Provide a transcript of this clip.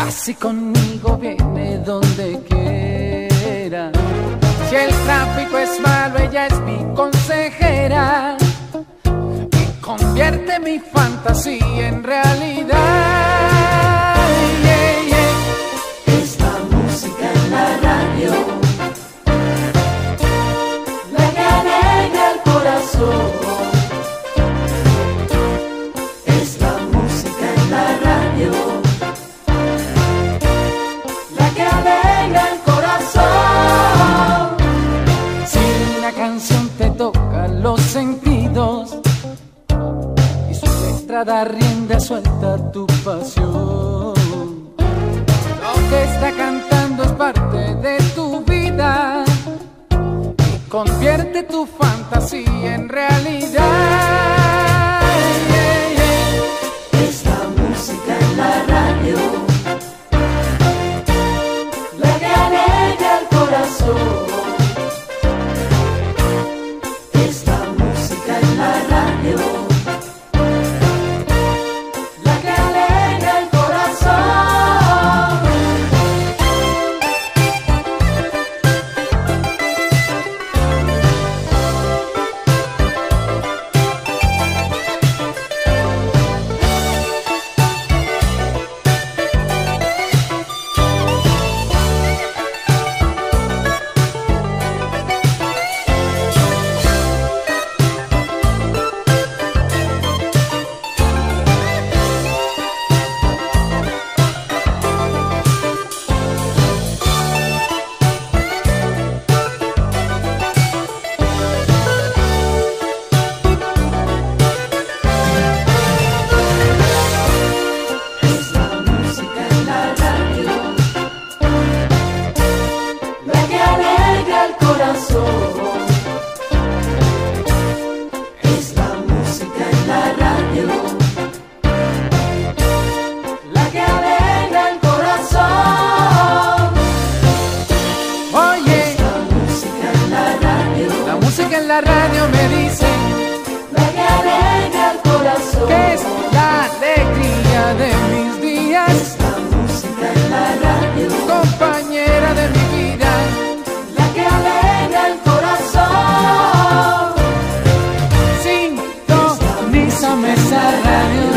Así conmigo viene donde quiera. Si el tráfico es malo, ella es mi consejera. Y convierte mi fantasía en realidad. Su letra da rienda suelta tu pasión. Lo que está cantando es parte de tu vida convierte tu fantasía en realidad. la radio me dicen, me alegra el corazón, que es la alegría de mis días. La música en la radio, compañera de mi vida, la que alegra el corazón. sin Sintonízame esa radio.